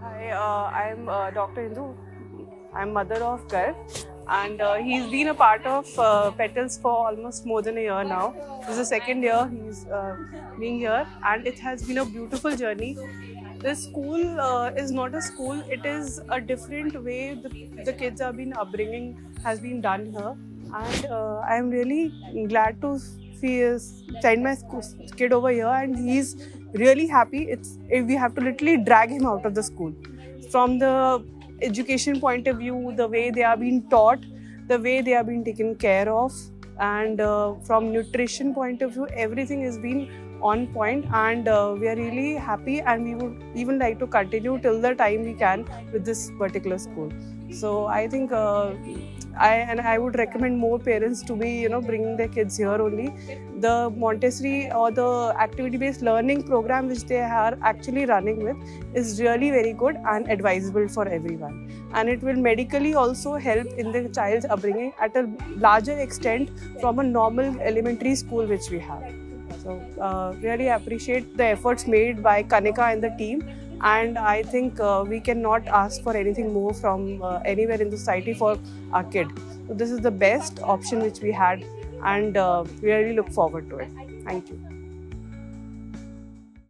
Hi, uh, I'm uh, Dr. Hindu. I'm mother of Gar, and uh, he's been a part of uh, Petals for almost more than a year now. This is the second year he's uh, being here, and it has been a beautiful journey. This school uh, is not a school; it is a different way the, the kids have been upbringing has been done here, and uh, I'm really glad to see send my kid over here, and he's really happy. It's we have to literally drag him out of the school from the education point of view, the way they are being taught, the way they are being taken care of, and uh, from nutrition point of view, everything has been on point and uh, we are really happy and we would even like to continue till the time we can with this particular school so i think uh, I and I would recommend more parents to be you know bringing their kids here only. The Montessori or the activity-based learning program which they are actually running with is really very good and advisable for everyone. And it will medically also help in the child's upbringing at a larger extent from a normal elementary school which we have. So uh, really appreciate the efforts made by Kanika and the team and I think uh, we cannot ask for anything more from uh, anywhere in the society for our kid. So this is the best option which we had and uh, we really look forward to it. Thank you.